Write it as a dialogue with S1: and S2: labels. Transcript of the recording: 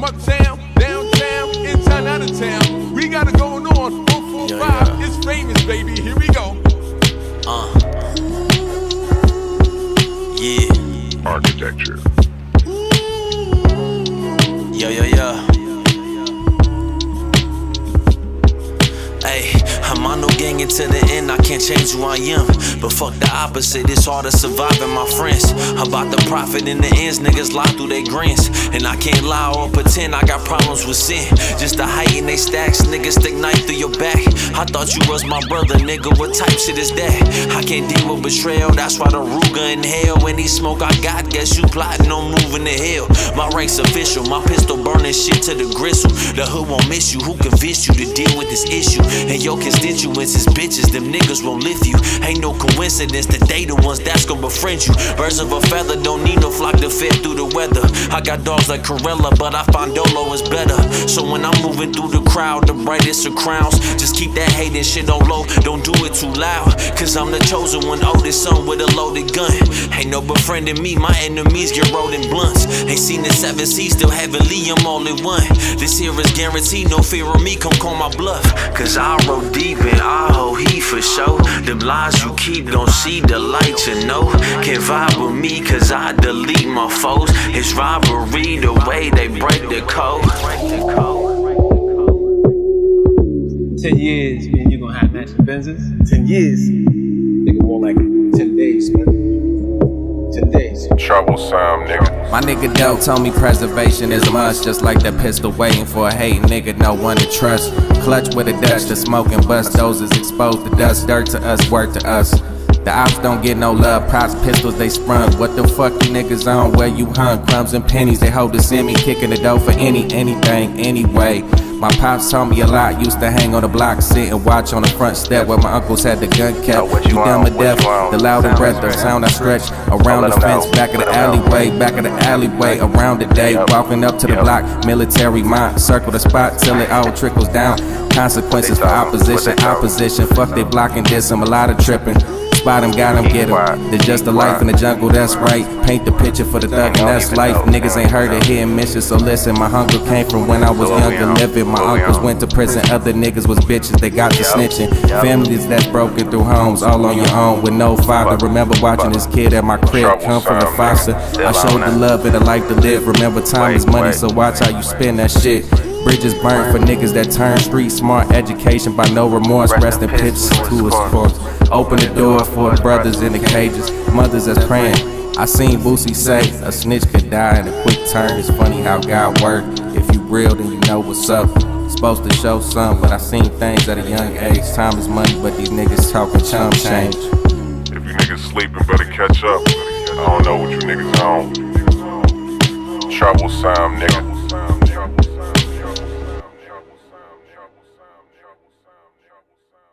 S1: from uptown, downtown, in town, out of town. We got it going on. 145
S2: Yeah, yeah.
S1: is famous, baby. Here we go.
S2: Uh. Yeah.
S3: Architecture.
S2: Gang until the end. I can't change who I am. But fuck the opposite, it's hard to survive in my friends. About the profit in the ends, niggas lie through their grins. And I can't lie or pretend I got problems with sin. Just the height in they stacks, niggas stick knife through your back. I thought you was my brother, nigga. What type shit is that? I can't deal with betrayal, that's why the Ruger in hell. Any smoke I got, guess you plotting on moving to hell. My rank's official, my pistol burning shit to the gristle. The hood won't miss you, who convinced you to deal with this issue? And your constituents is bitches, them niggas won't lift you. Ain't no coincidence that they the ones that's gonna befriend you. Birds of a feather don't need no flock to fit through the weather. I got dogs like Corella, but I find Dolo is better. So when I'm moving through the crowd, the brightest of crowns, just keep that hating shit on low, don't do it too loud. Cause I'm the chosen one, oldest son with a loaded gun. Ain't no befriending me, my enemies get rolled in blunts. Ain't seen the seven C's, still heavily, I'm all in one. This here is guaranteed, no fear of me, come call my bluff. Cause I roll deep and I hold heat for sure. The lies you keep don't see the light, you know. Can't vibe with me cause I delete my foes. It's robbery the way they break the code.
S4: Ten years, me and you gonna have matching Benzes. Ten years. Nigga, more like ten days, man. Ten days.
S3: Troublesome, nigga.
S5: My nigga Dope told me preservation is a must, just like that pistol waiting for a hate nigga, no one to trust. Clutch with a Dutch, the smoke and bust, those is exposed to dust, dirt to us, work to us. The ops don't get no love, props, pistols, they sprung. What the fuck you niggas on? Where you hung? Crumbs and pennies, they hold the semi, kicking the dough for any, anything, anyway. My pops told me a lot, used to hang on the block, sit and watch on the front step where my uncles had the gun kept. You
S3: you
S5: dumb
S3: on?
S5: or
S3: What
S5: deaf,
S3: you on?
S5: the louder
S3: Sound
S5: breath, the sound I stretch around the fence,
S3: know.
S5: back of the
S3: Let 'em know.
S5: alleyway, back of the alleyway, around the day,
S3: Yep.
S5: walking up to the block, military mind, circle the spot till it all trickles down. Consequences for opposition, opposition, fuck they blocking this, I'm a lot of tripping. Spot him, got him, get him. There's just a life in the jungle, that's right. Paint the picture for the thug, and that's life. Niggas ain't heard of hitting mission, so listen. My hunger came from when I was younger, living. My uncles went to prison, other niggas was bitches, they got to snitching. Families that's broken through homes, all on your own with no father. Remember watching this kid at my crib come from the foster. I showed the love and the life to live. Remember time is money, so watch how you spend that shit. Bridges burnt for niggas that turn street smart. Education by no remorse. Rest in pitches to his corpse. Open the door for the brothers in the cages, mothers that's praying. I seen Boosie say a snitch could die in a quick turn. It's funny how God work. If you real, then you know what's up. Supposed to show some, but I seen things at a young age. Time is money, but these niggas talking chump change.
S3: If you niggas sleeping, better catch up. I don't know what you niggas on. Troublesome, nigga. troublesome, troublesome.